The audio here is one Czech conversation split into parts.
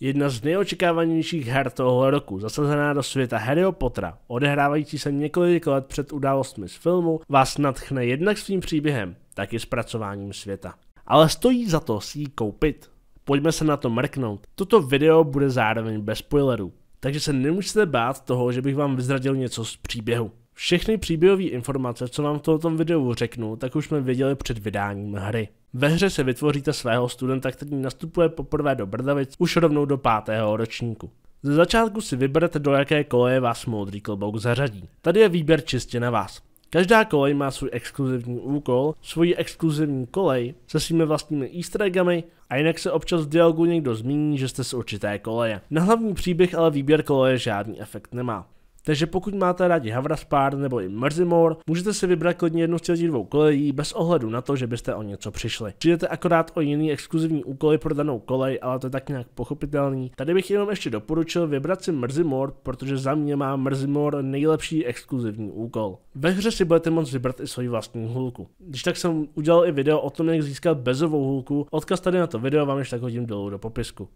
Jedna z nejočekávanějších her tohoto roku, zasazená do světa Harryho Pottera, odehrávající se několik let před událostmi z filmu, vás nadchne jednak svým příběhem, tak i zpracováním světa. Ale stojí za to si ji koupit. Pojďme se na to mrknout. Toto video bude zároveň bez spoilerů, takže se nemusíte bát toho, že bych vám vyzradil něco z příběhu. Všechny příběhové informace, co vám v tomto videu řeknu, tak už jsme věděli před vydáním hry. Ve hře se vytvoříte svého studenta, který nastupuje poprvé do Brdavic už rovnou do pátého ročníku. Ze začátku si vyberete do jaké koleje vás moudrý klobouk zařadí. Tady je výběr čistě na vás. Každá kolej má svůj exkluzivní úkol, svoji exkluzivní kolej se svými vlastními easter eggami a jinak se občas v dialogu někdo zmíní, že jste z určité koleje. Na hlavní příběh ale výběr koleje žádný efekt nemá. Takže pokud máte rádi Havraspár nebo i Merzimor, můžete si vybrat klidně jednu z těch dvou kolejí bez ohledu na to, že byste o něco přišli. Přijdete akorát o jiný exkluzivní úkoly pro danou kolej, ale to je tak nějak pochopitelný. Tady bych jenom ještě doporučil vybrat si Merzimor, protože za mě má Merzimor nejlepší exkluzivní úkol. Ve hře si budete moct vybrat i svoji vlastní hulku. Když tak jsem udělal i video o tom, jak získat bezovou hulku, odkaz tady na to video vám ještě tak hodím dolů do popisku.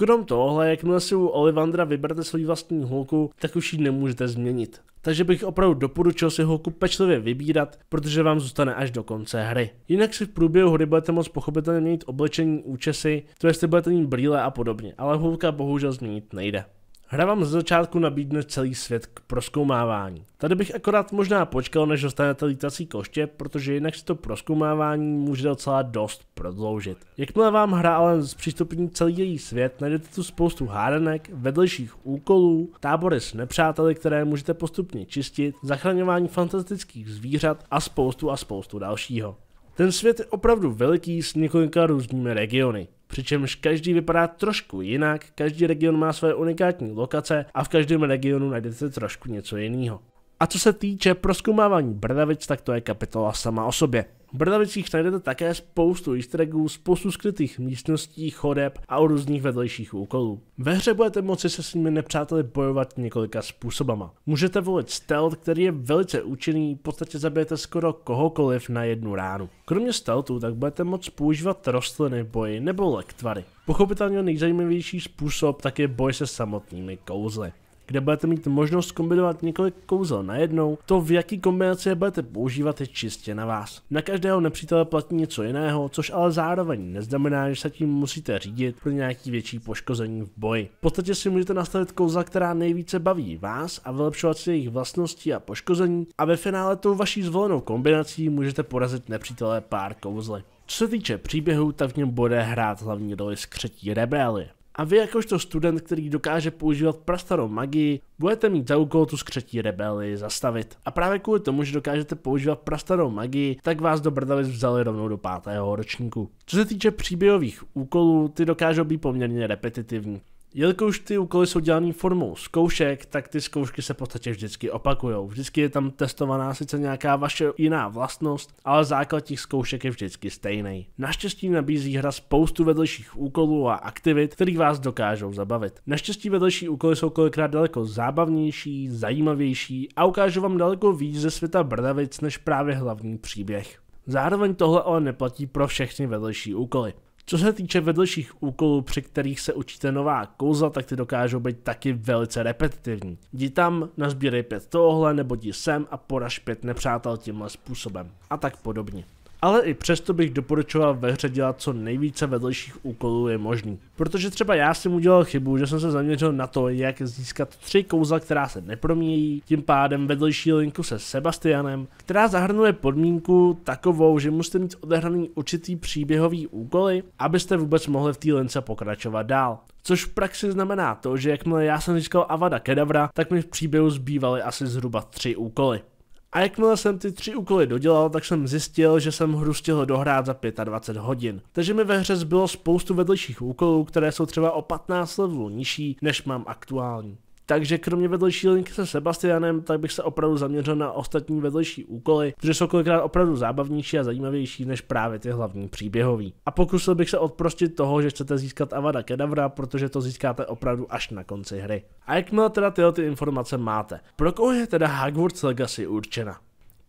Krom tohle, jakmile si u Olivandra vyberete svou vlastní holku, tak už ji nemůžete změnit. Takže bych opravdu doporučil si holku pečlivě vybírat, protože vám zůstane až do konce hry. Jinak si v průběhu hry budete moct pochopitelně měnit oblečení, účesy, to jestli budete mít brýle a podobně, ale holka bohužel změnit nejde. Hra vám ze začátku nabídne celý svět k proskoumávání. Tady bych akorát možná počkal, než dostanete lítací koště, protože jinak si to proskoumávání může docela dost prodloužit. Jakmile vám hra ale zpřístupní celý její svět, najdete tu spoustu hádenek, vedlejších úkolů, tábory s nepřáteli, které můžete postupně čistit, zachraňování fantastických zvířat a spoustu a spoustu dalšího. Ten svět je opravdu veliký s několika různými regiony. Přičemž každý vypadá trošku jinak, každý region má své unikátní lokace a v každém regionu najdete trošku něco jiného. A co se týče proskoumávání Brdavic, tak to je kapitola sama o sobě. V Brdavicích najdete také spoustu easter eggů, spoustu skrytých místností, chodeb a o různých vedlejších úkolů. Ve hře budete moci se svými nepřáteli bojovat několika způsobama. Můžete volit stealth, který je velice účinný, v podstatě zabijete skoro kohokoliv na jednu ránu. Kromě stealthu tak budete moct používat rostliny boji nebo lektvary. Pochopitelně nejzajímavější způsob tak je boj se samotnými kouzly kde budete mít možnost kombinovat několik kouzel najednou. To, v jaký kombinaci je budete používat, je čistě na vás. Na každého nepřítele platí něco jiného, což ale zároveň neznamená, že se tím musíte řídit pro nějaký větší poškození v boji. V podstatě si můžete nastavit kouzla, která nejvíce baví vás a vylepšovat si jejich vlastnosti a poškození a ve finále tou vaší zvolenou kombinací můžete porazit nepřítele pár kouzly. Co se týče příběhu, tak v něm bude hrát hlavní roli skřetí rebelie. A vy jakožto student, který dokáže používat prastarou magii, budete mít za úkol tu skřetí rebeli zastavit. A právě kvůli tomu, že dokážete používat prastarou magii, tak vás do Brdavic vzali rovnou do pátého ročníku. Co se týče příběhových úkolů, ty dokážou být poměrně repetitivní. Jelikož ty úkoly jsou dělané formou zkoušek, tak ty zkoušky se v podstatě vždycky opakují. Vždycky je tam testovaná sice nějaká vaše jiná vlastnost, ale základ těch zkoušek je vždycky stejný. Naštěstí nabízí hra spoustu vedlejších úkolů a aktivit, které vás dokážou zabavit. Naštěstí vedlejší úkoly jsou kolikrát daleko zábavnější, zajímavější a ukážou vám daleko víc ze světa Brdavic než právě hlavní příběh. Zároveň tohle ale neplatí pro všechny vedlejší úkoly. Co se týče vedlejších úkolů, při kterých se učíte nová kouzla, tak ty dokážou být taky velice repetitivní. Jdi tam, nazbírej pět tohle, nebo jdi sem a poraž pět nepřátel tímhle způsobem. A tak podobně ale i přesto bych doporučoval ve hře dělat co nejvíce vedlejších úkolů je možný. Protože třeba já jsem udělal chybu, že jsem se zaměřil na to, jak získat tři kouzla, která se nepromějí, tím pádem vedlejší linku se Sebastianem, která zahrnuje podmínku takovou, že musíte mít odehraný určitý příběhový úkoly, abyste vůbec mohli v té lince pokračovat dál. Což v praxi znamená to, že jakmile já jsem získal Avada Kedavra, tak mi v příběhu zbývaly asi zhruba tři úkoly. A jakmile jsem ty tři úkoly dodělal, tak jsem zjistil, že jsem hru stihl dohrát za 25 hodin. Takže mi ve hře zbylo spoustu vedlejších úkolů, které jsou třeba o 15 levelů nižší, než mám aktuální. Takže kromě vedlejší linky se Sebastianem, tak bych se opravdu zaměřil na ostatní vedlejší úkoly, protože jsou kolikrát opravdu zábavnější a zajímavější než právě ty hlavní příběhový. A pokusil bych se odprostit toho, že chcete získat Avada Kedavra, protože to získáte opravdu až na konci hry. A jakmile teda tyhle ty informace máte, pro koho je teda Hogwarts Legacy určena?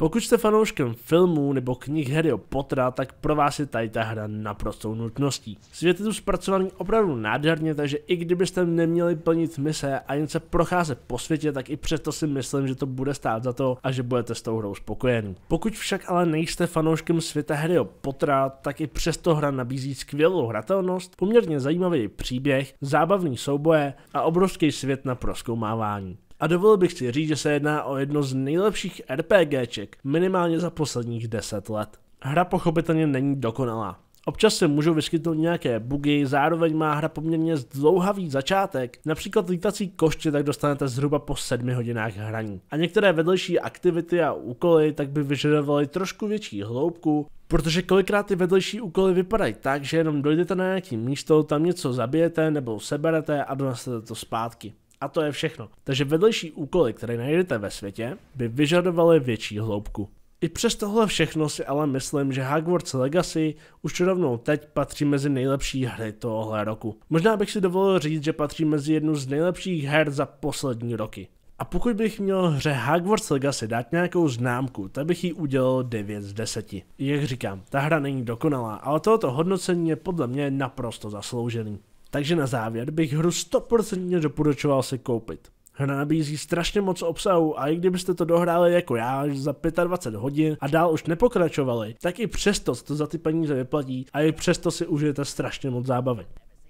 Pokud jste fanouškem filmů nebo knih Harryho Pottera, tak pro vás je tady ta hra naprostou nutností. Svět je tu zpracovaný opravdu nádherně, takže i kdybyste neměli plnit mise a jen se procházet po světě, tak i přesto si myslím, že to bude stát za to a že budete s tou hrou spokojený. Pokud však ale nejste fanouškem světa Harryho Pottera, tak i přesto hra nabízí skvělou hratelnost, poměrně zajímavý příběh, zábavný souboje a obrovský svět na proskoumávání. A dovolil bych si říct, že se jedná o jedno z nejlepších RPGček minimálně za posledních 10 let. Hra pochopitelně není dokonalá. Občas se můžou vyskytnout nějaké bugy, zároveň má hra poměrně zdlouhavý začátek. Například lítací koště tak dostanete zhruba po 7 hodinách hraní. A některé vedlejší aktivity a úkoly tak by vyžadovaly trošku větší hloubku, Protože kolikrát ty vedlejší úkoly vypadají tak, že jenom dojdete na nějaký místo, tam něco zabijete nebo seberete a donesete to zpátky. A to je všechno. Takže vedlejší úkoly, které najdete ve světě, by vyžadovaly větší hloubku. I přes tohle všechno si ale myslím, že Hogwarts Legacy už rovnou teď patří mezi nejlepší hry tohohle roku. Možná bych si dovolil říct, že patří mezi jednu z nejlepších her za poslední roky. A pokud bych měl hře Hogwarts Legacy dát nějakou známku, tak bych jí udělal 9 z 10. Jak říkám, ta hra není dokonalá, ale tohoto hodnocení je podle mě naprosto zasloužený. Takže na závěr bych hru 100% doporučoval si koupit. Hra nabízí strašně moc obsahu a i kdybyste to dohráli jako já za 25 hodin a dál už nepokračovali, tak i přesto to za ty peníze vyplatí a i přesto si užijete strašně moc zábavy.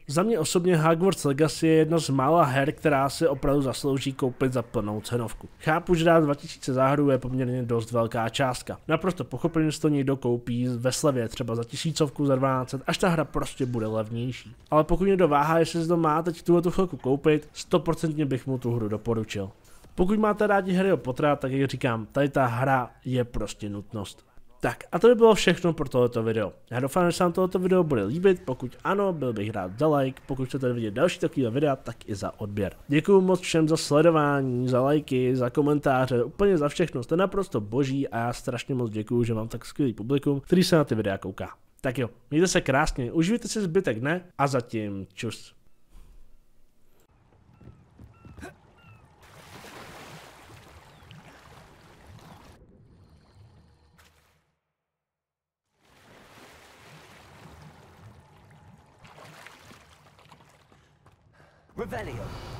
Za mě osobně Hogwarts Legacy je jedna z mála her, která si opravdu zaslouží koupit za plnou cenovku. Chápu, že dát 2000 za hru je poměrně dost velká částka. Naprosto pochopení že to někdo koupí ve slevě třeba za tisícovku, za 12, až ta hra prostě bude levnější. Ale pokud někdo váhá, jestli si to má teď tuhle tu chvilku koupit, 100% bych mu tu hru doporučil. Pokud máte rádi Harryho Pottera, tak jak říkám, tady ta hra je prostě nutnost. Tak a to by bylo všechno pro tohoto video. Já doufám, že se vám tohoto video bude líbit, pokud ano, byl bych rád za like, pokud chcete vidět další takové videa, tak i za odběr. Děkuji moc všem za sledování, za lajky, za komentáře, úplně za všechno, jste naprosto boží a já strašně moc děkuji, že mám tak skvělý publikum, který se na ty videa kouká. Tak jo, mějte se krásně, užijte si zbytek dne a zatím čus. Revelio.